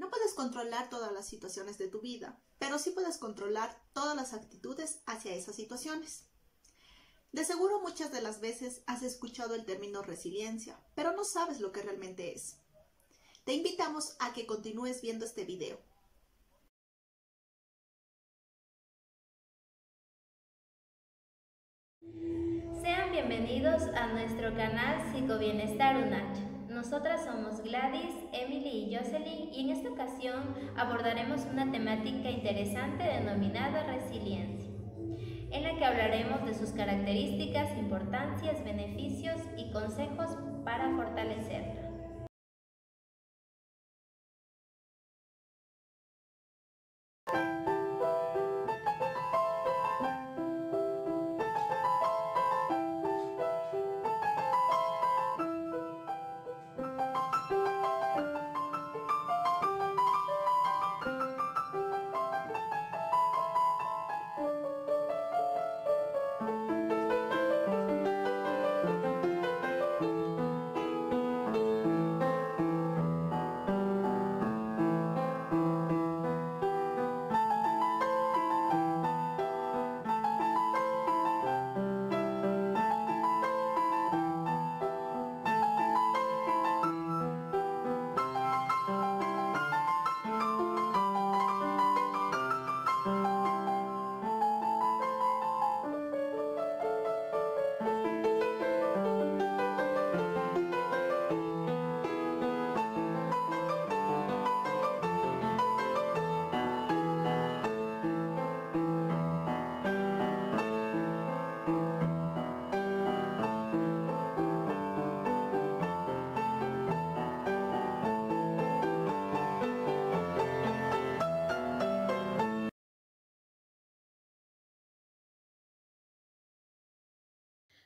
No puedes controlar todas las situaciones de tu vida, pero sí puedes controlar todas las actitudes hacia esas situaciones. De seguro muchas de las veces has escuchado el término resiliencia, pero no sabes lo que realmente es. Te invitamos a que continúes viendo este video. Sean bienvenidos a nuestro canal Psicobienestar UNACH. Nosotras somos Gladys, Emily y Jocelyn y en esta ocasión abordaremos una temática interesante denominada resiliencia, en la que hablaremos de sus características, importancias, beneficios y consejos para fortalecerla.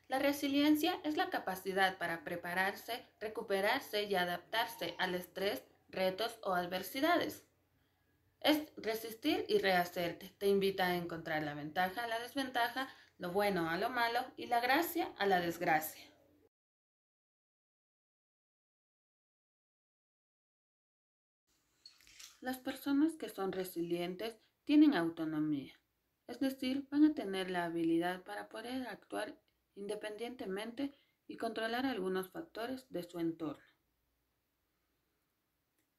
La resiliencia es la capacidad para prepararse, recuperarse y adaptarse al estrés, retos o adversidades. Es resistir y rehacerte. Te invita a encontrar la ventaja a la desventaja, lo bueno a lo malo y la gracia a la desgracia. Las personas que son resilientes tienen autonomía, es decir, van a tener la habilidad para poder actuar independientemente y controlar algunos factores de su entorno.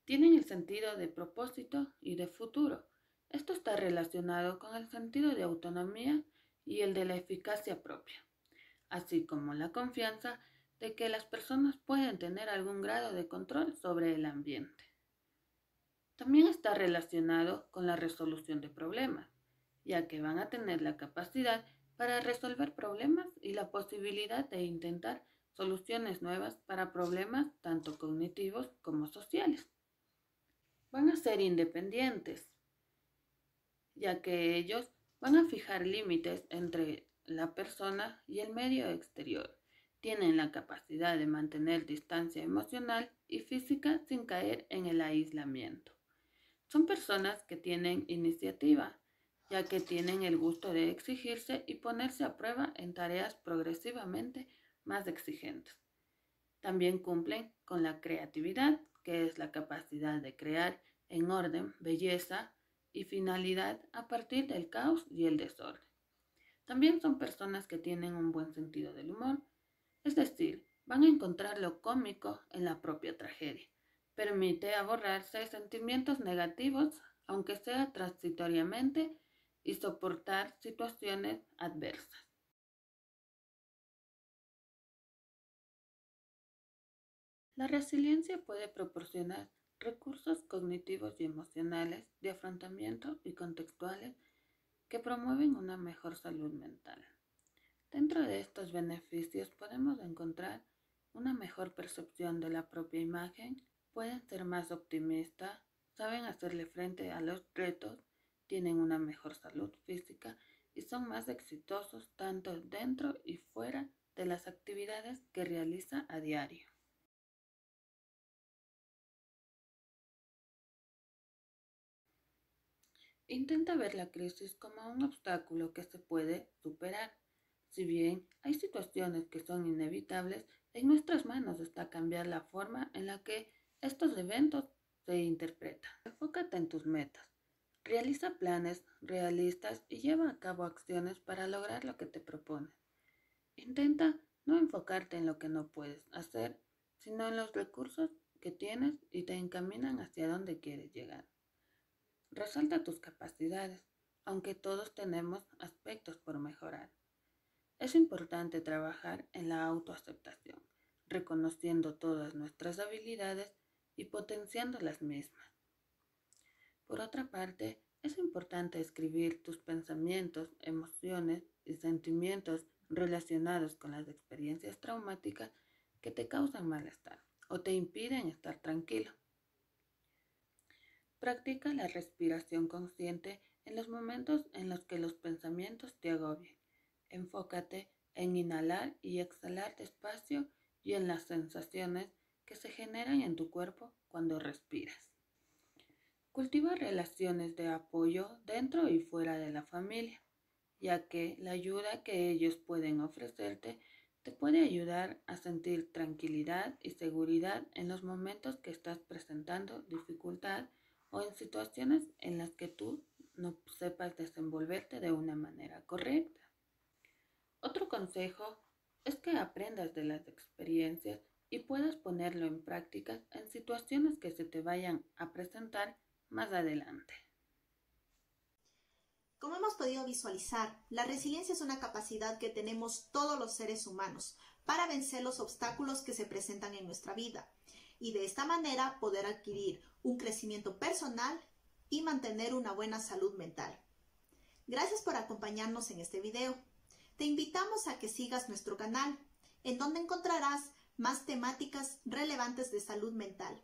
Tienen el sentido de propósito y de futuro. Esto está relacionado con el sentido de autonomía y el de la eficacia propia, así como la confianza de que las personas pueden tener algún grado de control sobre el ambiente. También está relacionado con la resolución de problemas, ya que van a tener la capacidad para resolver problemas y la posibilidad de intentar soluciones nuevas para problemas tanto cognitivos como sociales. Van a ser independientes, ya que ellos van a fijar límites entre la persona y el medio exterior. Tienen la capacidad de mantener distancia emocional y física sin caer en el aislamiento. Son personas que tienen iniciativa, ya que tienen el gusto de exigirse y ponerse a prueba en tareas progresivamente más exigentes. También cumplen con la creatividad, que es la capacidad de crear en orden, belleza y finalidad a partir del caos y el desorden. También son personas que tienen un buen sentido del humor, es decir, van a encontrar lo cómico en la propia tragedia. Permite aborrarse sentimientos negativos, aunque sea transitoriamente, y soportar situaciones adversas. La resiliencia puede proporcionar recursos cognitivos y emocionales de afrontamiento y contextuales que promueven una mejor salud mental. Dentro de estos beneficios podemos encontrar una mejor percepción de la propia imagen, pueden ser más optimistas, saben hacerle frente a los retos tienen una mejor salud física y son más exitosos tanto dentro y fuera de las actividades que realiza a diario. Intenta ver la crisis como un obstáculo que se puede superar. Si bien hay situaciones que son inevitables, en nuestras manos está cambiar la forma en la que estos eventos se interpreta. Enfócate en tus metas. Realiza planes realistas y lleva a cabo acciones para lograr lo que te propones. Intenta no enfocarte en lo que no puedes hacer, sino en los recursos que tienes y te encaminan hacia donde quieres llegar. Resalta tus capacidades, aunque todos tenemos aspectos por mejorar. Es importante trabajar en la autoaceptación, reconociendo todas nuestras habilidades y potenciando las mismas. Por otra parte, es importante escribir tus pensamientos, emociones y sentimientos relacionados con las experiencias traumáticas que te causan malestar o te impiden estar tranquilo. Practica la respiración consciente en los momentos en los que los pensamientos te agobien. Enfócate en inhalar y exhalar despacio y en las sensaciones que se generan en tu cuerpo cuando respiras. Cultiva relaciones de apoyo dentro y fuera de la familia, ya que la ayuda que ellos pueden ofrecerte te puede ayudar a sentir tranquilidad y seguridad en los momentos que estás presentando dificultad o en situaciones en las que tú no sepas desenvolverte de una manera correcta. Otro consejo es que aprendas de las experiencias y puedas ponerlo en práctica en situaciones que se te vayan a presentar más adelante. Como hemos podido visualizar, la resiliencia es una capacidad que tenemos todos los seres humanos para vencer los obstáculos que se presentan en nuestra vida y de esta manera poder adquirir un crecimiento personal y mantener una buena salud mental. Gracias por acompañarnos en este video. Te invitamos a que sigas nuestro canal, en donde encontrarás más temáticas relevantes de salud mental